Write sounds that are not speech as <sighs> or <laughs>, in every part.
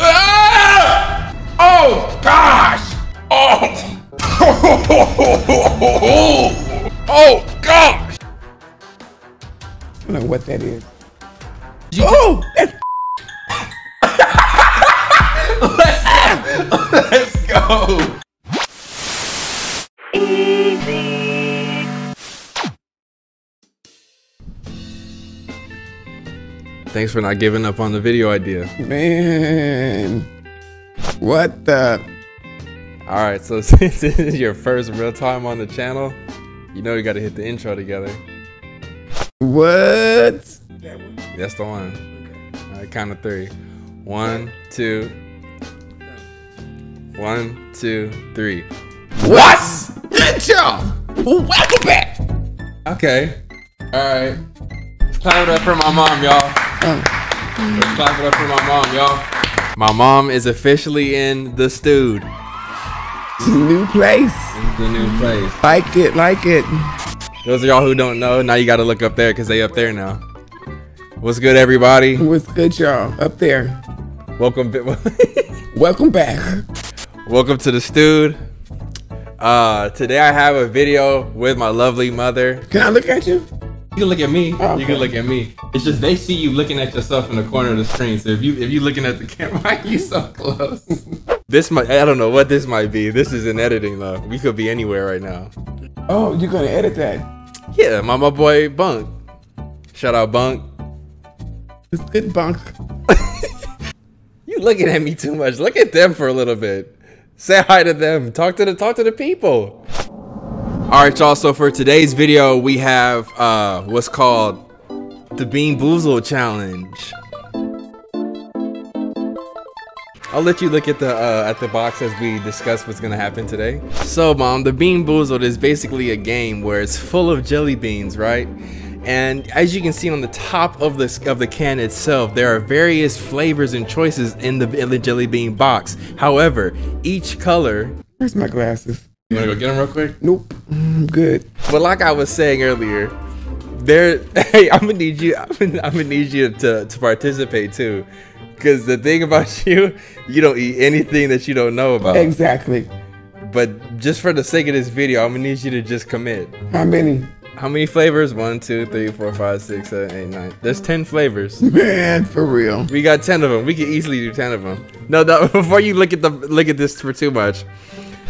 Ah! Oh gosh! Oh! <laughs> oh gosh! I don't know what that is. oh, that's <laughs> Let's go! Thanks for not giving up on the video idea. man. What the? All right, so <laughs> since this is your first real time on the channel, you know you got to hit the intro together. What? That one? That's the one. All right, count of three. One, two. One, two, three. What? Good job. Welcome back. Okay. All right. Clap it up for my mom, y'all. Let's clap it up for my mom, y'all. My mom is officially in the stewed. New place. In the new place. Like it, like it. Those of y'all who don't know, now you got to look up there because they up there now. What's good, everybody? What's good, y'all? Up there. Welcome, <laughs> Welcome back. welcome to the stewed. Uh, today I have a video with my lovely mother. Can I look at you? You can look at me. Oh, You can look at me. It's just they see you looking at yourself in the corner of the screen. So if you if you looking at the camera, <laughs> you so close? this might I don't know what this might be. This is in editing though. We could be anywhere right now. Oh, you're gonna edit that. Yeah, my my boy Bunk. Shout out Bunk. It's good bunk. <laughs> You looking at me too much. Look at them for a little bit. Say hi to them. Talk to the talk to the people. All right, y'all. So for today's video, we have uh what's called the Bean Boozle Challenge. I'll let you look at the uh, at the box as we discuss what's gonna happen today. So, mom, the Bean Boozled is basically a game where it's full of jelly beans, right? And as you can see on the top of the of the can itself, there are various flavors and choices in the, in the jelly bean box. However, each color. Where's my glasses? You wanna go get them real quick? Nope. I'm good. But like I was saying earlier, there. <laughs> Hey, I'm gonna need you. I'm gonna, I'm gonna need you to to participate too, because the thing about <laughs> you, you don't eat anything that you don't know about. Exactly. But just for the sake of this video, I'm gonna need you to just commit. How many? How many flavors? One, two, three, four, five, six, seven, eight, nine. There's ten flavors. Man, for real. We got ten of them. We can easily do ten of them. No, no. <laughs> Before you look at the look at this for too much,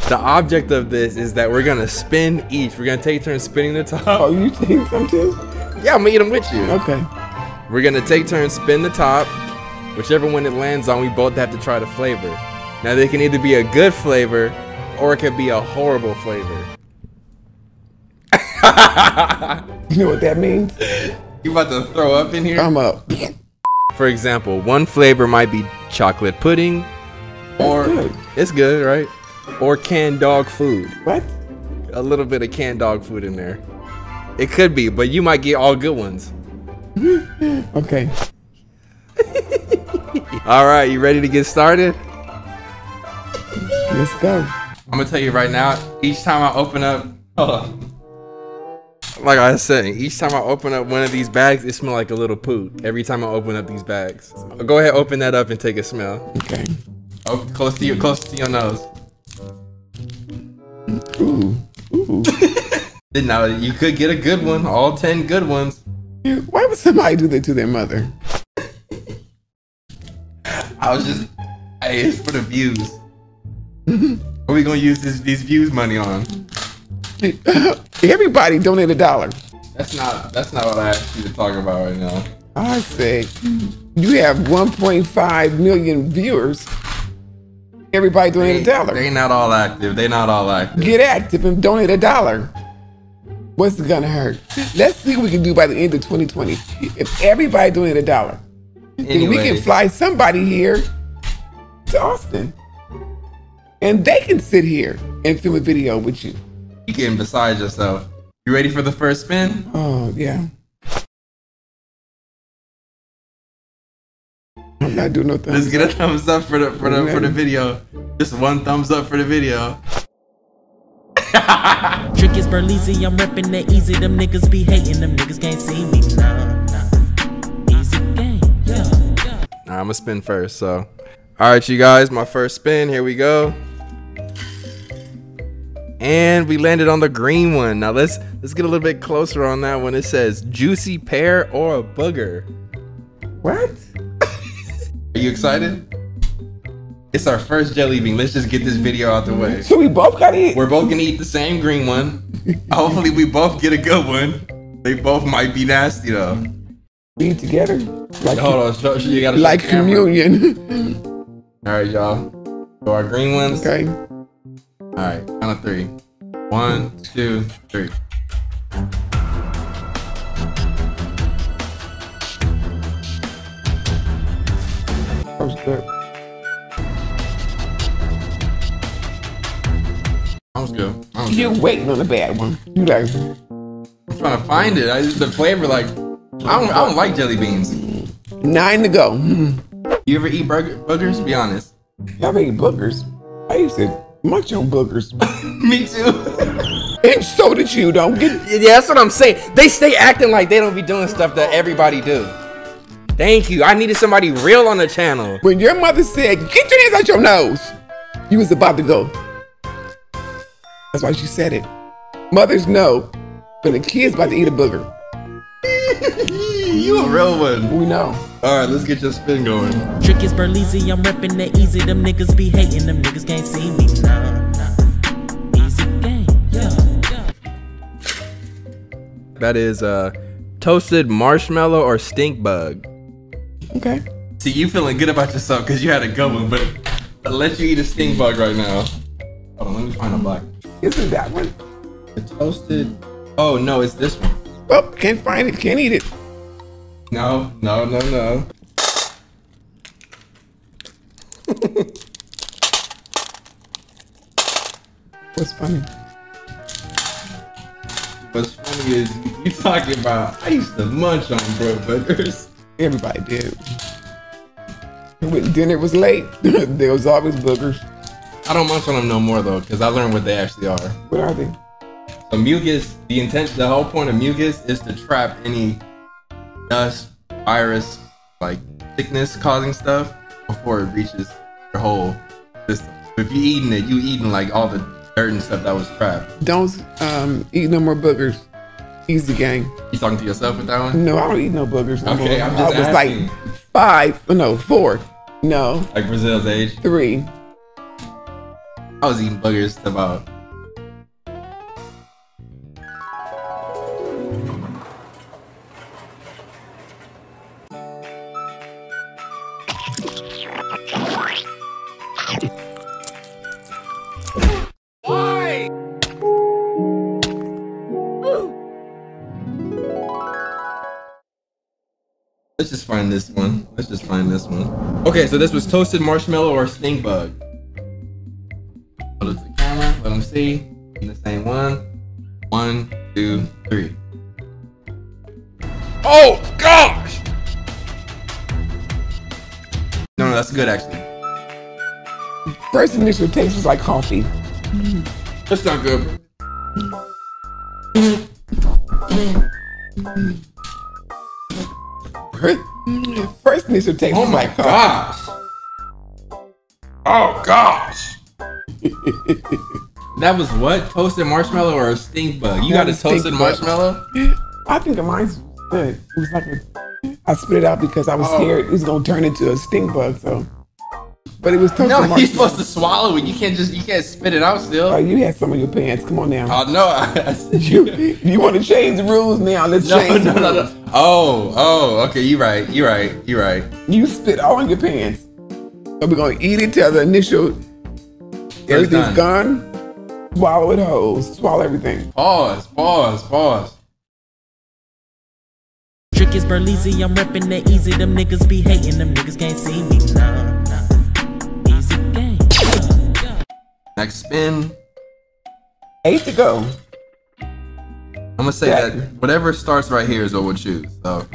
the object of this is that we're gonna spin each. We're gonna take turns spinning the top. <laughs> Oh, you think some too? Yeah, I'm gonna eat them with you. Okay. We're gonna take turns spin the top. Whichever one it lands on, we both have to try the flavor. Now they can either be a good flavor or it could be a horrible flavor. <laughs> You know what that means? You about to throw up in here? I'm up. <laughs> For example, one flavor might be chocolate pudding, or good. it's good, right? Or canned dog food. What? A little bit of canned dog food in there. It could be, but you might get all good ones. <laughs> Okay. <laughs> All right, you ready to get started? Let's go. I'm gonna tell you right now. Each time I open up, hold <laughs> on. Like I saying, each time I open up one of these bags, it smells like a little poo. Every time I open up these bags, go ahead, open that up and take a smell. Okay. Oh, close to your, close to your nose. Ooh. Ooh. <laughs> Now you could get a good one. All ten good ones. Why would somebody do that to their mother? I was just, hey, it's for the views. what are we gonna use this, these views money on? <laughs> Everybody donate a dollar. That's not, that's not what I asked you to talk about right now. I say you have 1.5 million viewers. Everybody donate a dollar. They not all active. They not all active. Get active and donate a dollar. What's it gonna hurt? Let's see what we can do by the end of 2020. If everybody donate a dollar, then we can fly somebody here to Austin. And they can sit here and film a video with you. You getting beside yourself. You ready for the first spin? Oh, yeah. <laughs> I'm not doing no Let's get a thumbs up for the for the for the video. Just one thumbs up for the video. <laughs> Trick is Berleezy, I'm reppin' that easy. Them niggas be hating, them niggas can't see me. Nah, nah. Easy game, yeah. right, I'm gonna spin first. So, all right, you guys, my first spin. Here we go. And we landed on the green one. Now let's let's get a little bit closer on that one. It says juicy pear or a booger. What? Are you excited? It's our first jelly bean. Let's just get this video out the way. So we both got it. We're both gonna eat the same green one. Hopefully, we both get a good one. They both might be nasty though. We eat together. Like Hold on, show, you gotta like communion. All right, y'all. So our green ones. okay. All right, count of three. One, two, three. Was. Good. Was You good. waiting on the bad one. You like I'm trying to find it. I just, the flavor, like, I don't, I don't like jelly beans. nine to go. You ever eat burger, boogers? Be honest. Y'all eat boogers. I used to munch on boogers. <laughs> Me too. and so did you. Don't get yeah, that's what I'm saying. They stay acting like they don't be doing stuff that everybody do. Thank you. I needed somebody real on the channel. when your mother said, "Get your hands out your nose," you was about to go. That's why she said it. Mothers know when the kid's about to eat a booger. you a real one. We know. All right, let's get your spin going. Trick is Berleezy, I'm reppin' that easy. Them niggas be hating, them niggas can't see me. Nah, nah. Easy game, yeah. That is uh, toasted marshmallow or stink bug. Okay. See, you feeling good about yourself because you had a good one, but I'll let you eat a stink bug right now. Hold on, let me find a black. Isn't that one? The toasted. Oh no, it's this one. Oh, can't find it. Can't eat it. No, no, no, no. <laughs> What's funny? What's funny is you talking about. I used to munch on bro burgers. Everybody did. When dinner was late, <laughs> there was always boogers. I don't munch on them no more though, because I learned what they actually are. What are they? So mucus, the intent, the whole point of mucus is to trap any dust, virus, like sickness causing stuff before it reaches your whole system. If you're eating it, you eating like all the dirt and stuff that was trapped. Don't um, eat no more boogers. Easy gang. You talking to yourself with that one? No, I don't eat no boogers. No Okay, more. I'm just I was asking. like five. No, four. No, Like Brazil's age. three. I was eating boogers about. Let's just find this one. Let's just find this one. Okay, so this was toasted marshmallow or stink bug. Hold it to the camera. Let them see. In the same one. One, two, three. Oh gosh! No, no, that's good actually. First initial taste was like coffee. That's not good. First initial take. Oh my gosh! Oh gosh! <laughs> that was what? Toasted marshmallow or a stink bug? You got a toasted marshmallow? I think mine's good. It was like a. I spit it out because I was Oh. scared it was gonna turn into a stink bug. So, but it was toasted No, you're supposed to swallow it. You can't just you can't spit it out still. Oh, you had some of your pants. Come on now. Oh no! I, you you want to change the rules now? Let's no, change no, the no, rules. no. Oh, oh, okay. You're right. You're right. You're right. You spit all in your pants. So we're gonna eat it till the initial everything's gone. Swallow it whole. Swallow everything. Pause. Pause. Pause. Trick is Berleezy, I'm reppin' that easy. Them niggas be hating, them niggas can't see me. Nah, Next spin. Eight to go. I'm gonna say Yeah. that whatever starts right here is what we'll choose. So,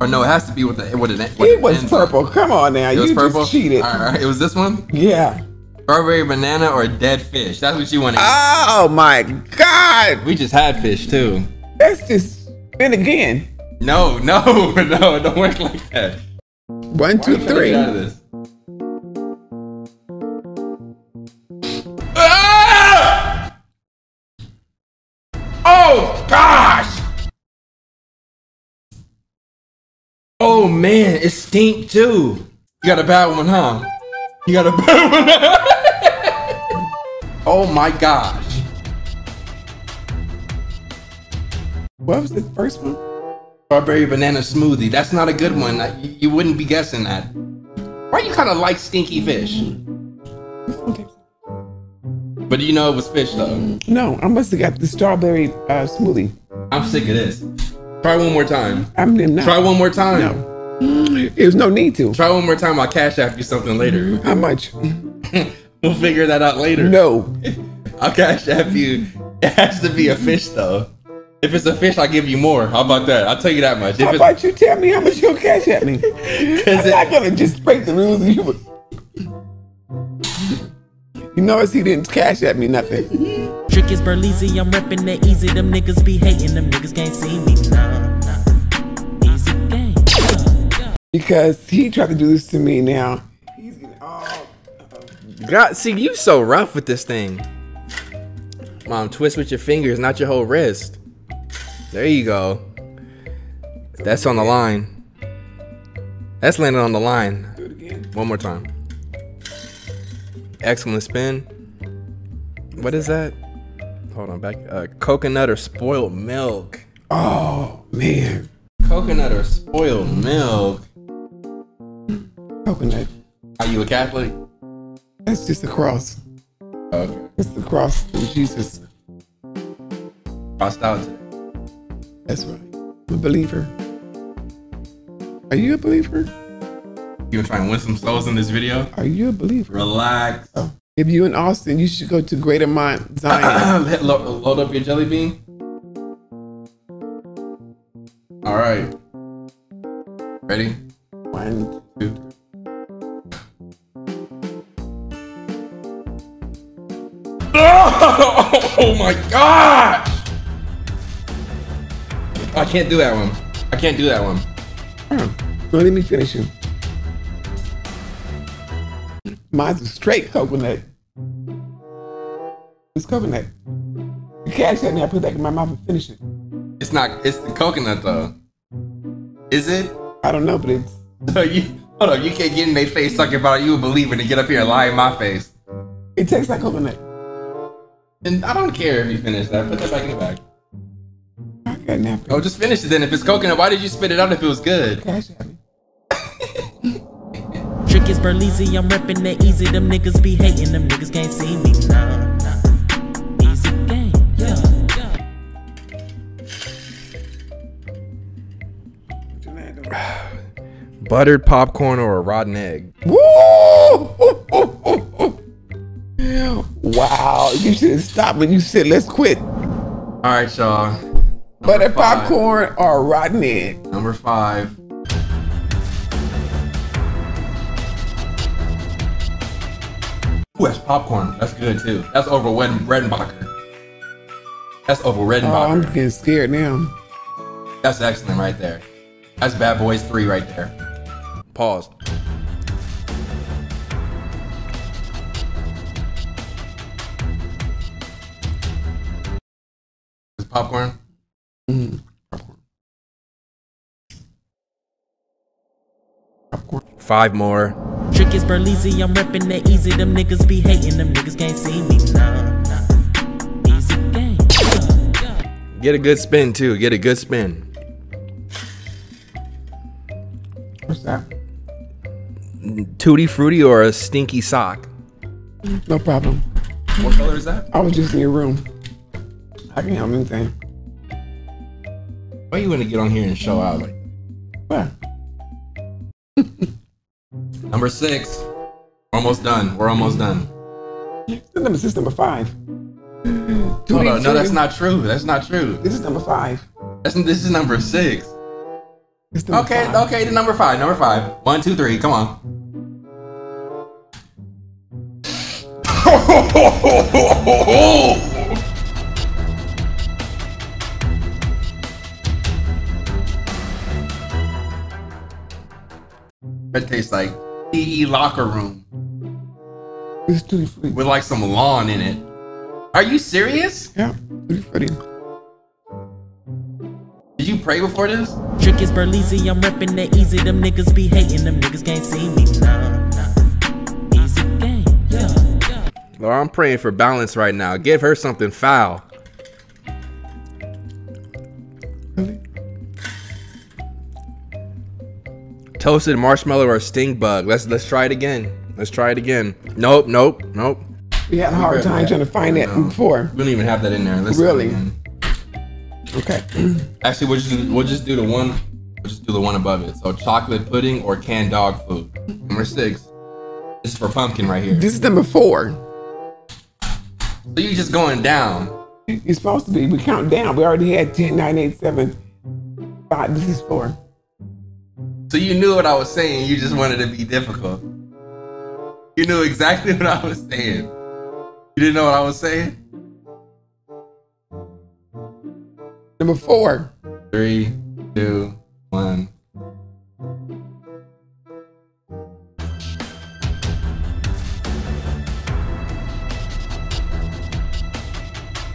or no, it has to be with the what it. What It was purple. Come on now. It was you purple. just cheated. All right, it was this one. Yeah. Strawberry banana or dead fish. That's what you want to. Oh my God. We just had fish too. That's just then again. No, no, <laughs> no, it don't work like that. One, two, three. two, Trying to three. Man, it stink too. You got a bad one, huh? You got a <laughs> bad one. oh my gosh. What was the first one? Strawberry banana smoothie. That's not a good one. You you wouldn't be guessing that. Why you kind of like stinky fish? Okay. But you know it was fish though. No, I must have got the strawberry uh, smoothie. I'm sick of this. Try one more time. I'm not. Try one more time. No. There's no need to. Try one more time. I'll cash app you something later. How much? <laughs> we'll figure that out later. No. <laughs> I'll cash app you. It has to be a fish though. If it's a fish, I'll give you more. How about that? I'll tell you that much. If How it's, about you tell me how much you'll cash at me? <laughs> I'm not gonna just break the rules and you. You notice he didn't cash at me nothing. Trick is Berleezy, I'm reppin' the easy. Them niggas be hating, them niggas can't see me. Nah, Because he tried to do this to me now. He's getting all God, see, you so rough with this thing. Mom, twist with your fingers, not your whole wrist. There you go. That's on the line. That's landing on the line. do it again. One more time. Excellent spin. What is that? Hold on, back. Uh, coconut or spoiled milk. Oh man, Coconut or spoiled milk. Coconut. Are you a Catholic? That's just a cross. Okay. That's the cross of Jesus. Crossed out. That's right. I'm a believer. Are you a believer? You gonna try and win some souls in this video? Are you a believer? Relax. Oh. If you're in Austin, you should go to Greater Mount Zion. <clears throat> Load up your jelly bean. All right. Ready? One, Two. Oh, <laughs> oh my gosh! I can't do that one. I can't do that one. Oh, well, let me finish him. Mine's a straight coconut. It's coconut. You catch that and I put that in my mouth and finish it. It's not. It's the coconut though. Is it? I don't know, but it's So <laughs> you hold on. You can't get in their face talking about you a believer and get up here and lie in my face. it tastes like coconut. And I don't care if you finish that. Put that back in the bag. I got napkin. Oh, just finish it then. If it's coconut, why did you spit it out if it was good? Cash at. <laughs> Trick is Berleezy, I'm reppin' the easy. Them niggas be hating, them niggas can't see me. Nah, nah. Easy game. Yeah. <sighs> Buttered popcorn or a rotten egg. Woo! Wow, you should have stopped when you said let's quit. All right, y'all. Butter five. popcorn or rotten egg. Number five. Ooh, that's popcorn. That's good too. That's over Red- Redenbacher. That's over Redenbacher. Oh, I'm getting scared now. That's excellent right there. That's Bad Boys 3 right there. Pause. Is popcorn? Mm-hmm. Five more. Trick is Berleezy, I'm reppin' the easy. Them niggas be hating, them niggas can't see me. Nah, nah. Easy game. Yeah. Get a good spin too. Get a good spin. What's that? Tutti frutti or a stinky sock? No problem. What color is that? I was just in your room. I can help anything. Why you want to get on here and show out? Like What? <laughs> number six. Almost done. We're almost done. This is number, this is number five. <clears throat> Hold on. No, that's not true. That's not true. This is number five. That's this is number six. This number Okay, five. okay, the number five. Number five. One, two, three. Come on. <laughs> That tastes like PE locker room It's tutti frutti. with like some lawn in it. Are you serious? Yeah, tutti frutti. Did you pray before this? Trick is Berleezy, I'm reppin' that easy. Them niggas be hating, them niggas can't see me. Nah, nah. Easy game, yeah, yeah. Lord, I'm praying for balance right now. Give her something foul. Really? Toasted marshmallow or sting bug. Let's let's try it again. Let's try it again. Nope, nope, nope. We had a hard time trying to find that before. We don't even have that in there. Let's Really? Okay. <clears throat> Actually, we'll just we'll just do the one. We'll just do the one above it. So chocolate pudding or canned dog food. Number six. This is for pumpkin right here. This is number four. So you're just going down. You're supposed to be. We count down. We already had 10, 9, 8, 7, 5. This is four. So you knew what I was saying. You just wanted to be difficult. You knew exactly <laughs> what I was saying. You didn't know what I was saying. Number four. Three, two, one.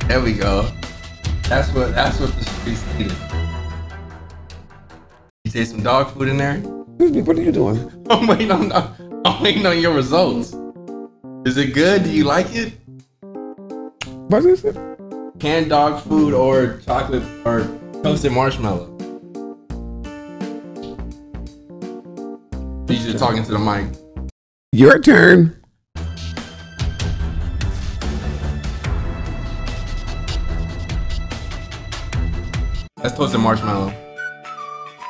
There we go. That's what that's what the streets needed. You say some dog food in there? Excuse me, what are you doing? <laughs> I'm waiting on I'm waiting on your results. Is it good? Do you like it? What is it? Canned dog food or chocolate or toasted marshmallow? You should talking to the mic. Your turn. That's toasted marshmallow.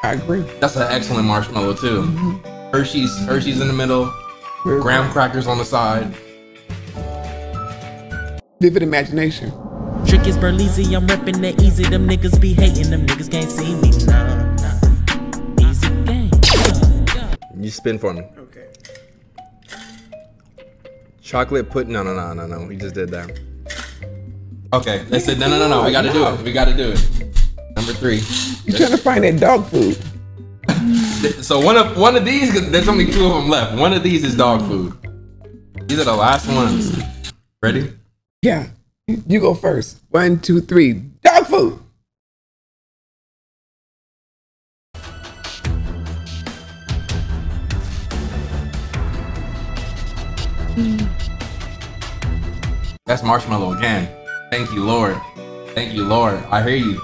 I agree. That's an excellent marshmallow too. Mm-hmm. Hershey's Hershey's in the middle, Very graham crackers on the side. Vivid imagination. Trick is Berleezy, I'm reppin' that easy. Them niggas be hating, them niggas can't see me. Nah, nah. Easy game, yeah, yeah. You spin for me. Okay. Chocolate pudding. No, no, no, no, no. We just did that. Okay, they said no, no, no, no. We got to do it. We got to do it. Number three. You're trying to find that dog food. So one of one of these, there's only two of them left. One of these is dog food. These are the last ones. Ready? Yeah. You go first. One, two, three. Dog food. That's marshmallow again. Thank you, Lord. Thank you, Lord. I hear you.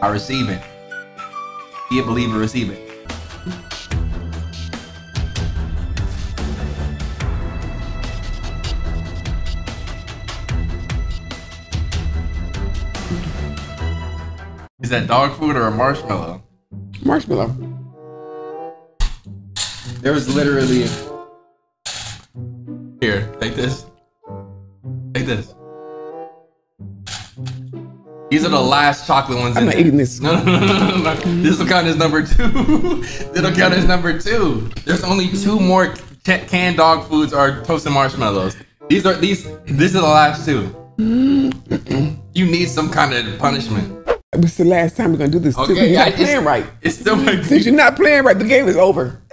I receive it. Be a believer, receive it. Is that dog food or a marshmallow? Marshmallow. There was literally. Here, take this. Take this. These are the last chocolate ones I'm in not there. eating this. No, no, no, no, no. This will count as number two. <laughs> This'll count as number two. There's only two more ca- canned dog foods or toasted marshmallows. These are these. This is the last two. <clears throat> You need some kind of punishment. This is the last time we're gonna do this. too. Okay, You're yeah, not it's- playing right. It still might Since you're not playing right, the game is over. <laughs>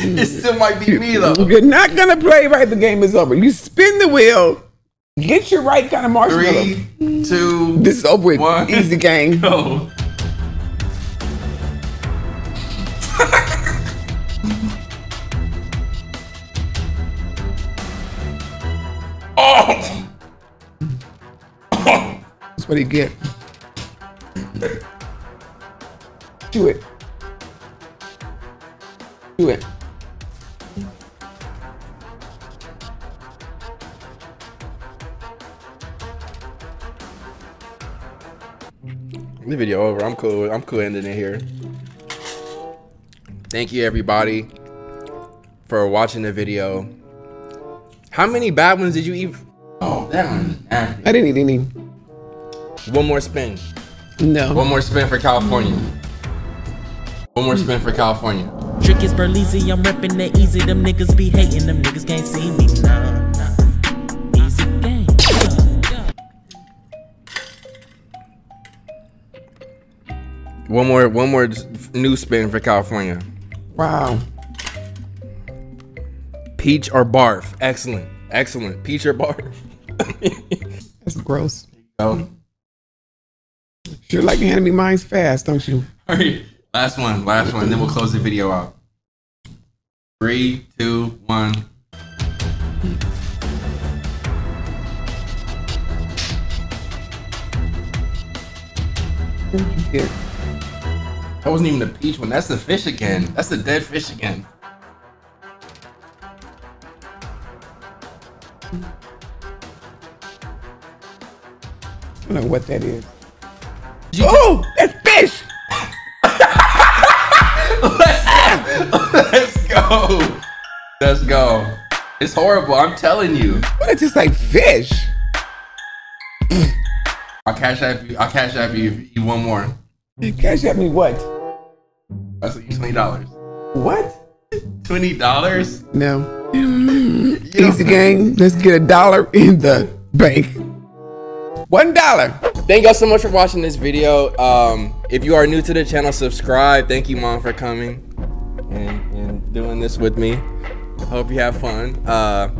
It still might be me though. You're not gonna play right, the game is over. You spin the wheel, get your right kind of marshmallow. Three, two, This is over with. One. Easy gang. <laughs> go. <laughs> oh! That's what he get. Do it. Do it. The video over. I'm cool. I'm cool ending it here. Thank you everybody for watching the video. How many bad ones did you eat? Oh, that one. Uh, I didn't eat any. One more spin. No. One more spin for California. One more spin for California. Trick is Berleezy, I'm reppin' that easy. Them niggas be hating, them niggas can't see me. Nah, One more. One more new spin for California. Wow. Peach or barf. Excellent. Excellent. Peach or barf. <laughs> That's gross. oh. Sure like handing me mines fast, don't you? Hurry. Last one. Last one. Then we'll close the video out. Three, two, one. What did you get? That wasn't even the peach one. That's the fish again. That's the dead fish again. I don't know what that is. You- Oh, that's fish! Let's go. Let's go. It's horrible. I'm telling you. What is this like fish? I'll cash app you. I'll cash app you if you eat one more. Cash at me what? I said you twenty dollars. What? Twenty dollars? No. <laughs> Easy game. Let's get a dollar in the bank. One dollar. Thank y'all so much for watching this video. Um, if you are new to the channel, subscribe. Thank you, mom, for coming and, and doing this with me. Hope you have fun. Uh,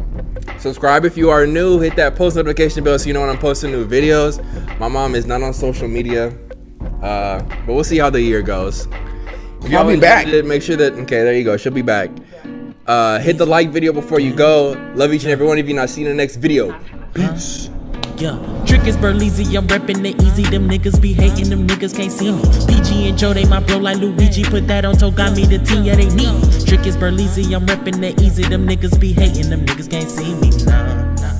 subscribe if you are new. Hit that post notification bell so you know when I'm posting new videos. My mom is not on social media, uh, but we'll see how the year goes. If y'all I'll be back. Make sure that okay, there you go. She'll be back. Uh, hit the like video before you go. Love each and every one of you, and I'll see you in the next video. Peace. Yeah, trick is Berleezy, I'm reppin' the easy. Them niggas be hating, them niggas can't see me. PG and Joe, they my bro like Luigi. Put that on toe, got me the team, yeah, they need. Trick is Berleezy, I'm reppin' the easy. Them niggas be hating, them niggas can't see me. Nah, nah.